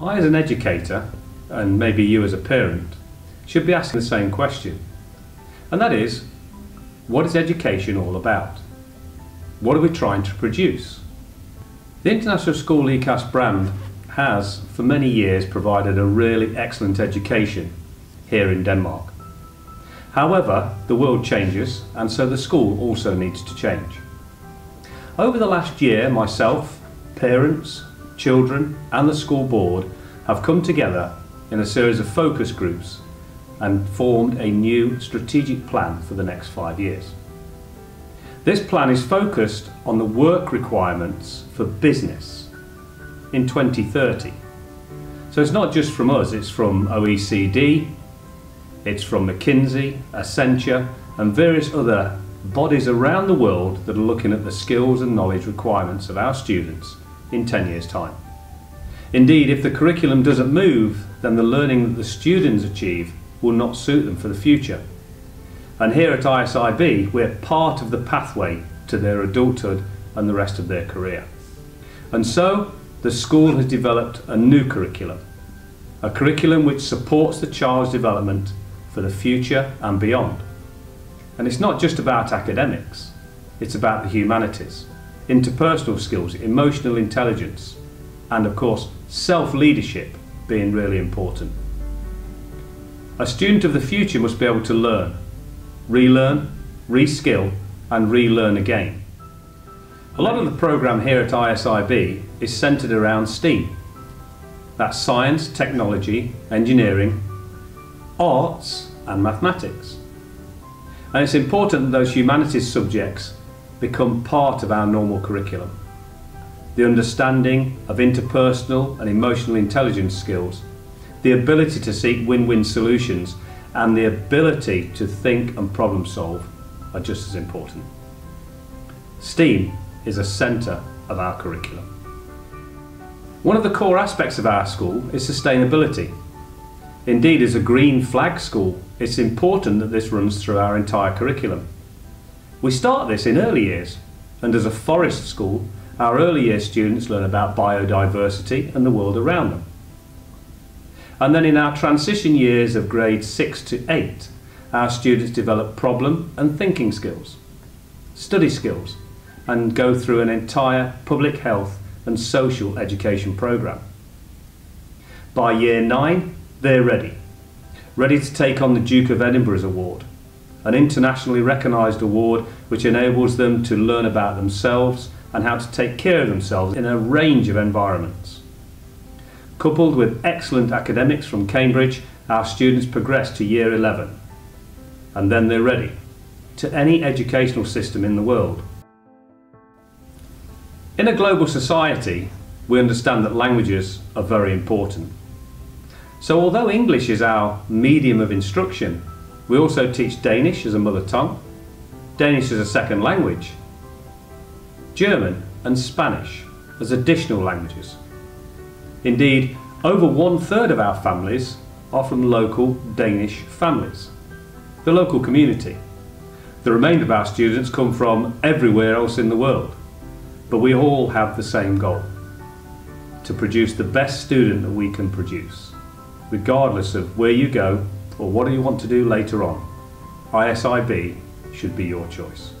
I, as an educator, and maybe you as a parent, should be asking the same question. And that is, what is education all about? What are we trying to produce? The International School Ikast-Brande has, for many years, provided a really excellent education here in Denmark. However, the world changes and so the school also needs to change. Over the last year, myself, parents, children and the school board have come together in a series of focus groups and formed a new strategic plan for the next five years. This plan is focused on the work requirements for business in 2030. So it's not just from us, it's from OECD, it's from McKinsey, Accenture and various other bodies around the world that are looking at the skills and knowledge requirements of our students in 10 years time. Indeed, if the curriculum doesn't move, then the learning that the students achieve will not suit them for the future. And here at ISIB, we're part of the pathway to their adulthood and the rest of their career. And so, the school has developed a new curriculum, a curriculum which supports the child's development for the future and beyond. And it's not just about academics, it's about the humanities, interpersonal skills, emotional intelligence, and of course, self-leadership being really important. A student of the future must be able to learn, relearn, reskill and relearn again. A lot of the programme here at ISIB is centred around STEAM. That's science, technology, engineering, arts and mathematics. And it's important that those humanities subjects become part of our normal curriculum. The understanding of interpersonal and emotional intelligence skills, the ability to seek win-win solutions and the ability to think and problem solve are just as important. STEAM is a centre of our curriculum. One of the core aspects of our school is sustainability Indeed, as a green flag school, it's important that this runs through our entire curriculum. We start this in early years, and as a forest school, our early year students learn about biodiversity and the world around them. And then in our transition years of grades 6 to 8, our students develop problem and thinking skills, study skills, and go through an entire public health and social education programme. By year 9, they're ready. Ready to take on the Duke of Edinburgh's Award, an internationally recognised award which enables them to learn about themselves and how to take care of themselves in a range of environments. Coupled with excellent academics from Cambridge, our students progress to year 11 and then they're ready to any educational system in the world. In a global society, we understand that languages are very important. So although English is our medium of instruction, we also teach Danish as a mother tongue, Danish as a second language, German and Spanish as additional languages. Indeed, over one third of our families are from local Danish families, the local community. The remainder of our students come from everywhere else in the world, but we all have the same goal, to produce the best student that we can produce regardless of where you go or what do you want to do later on. ISIB should be your choice.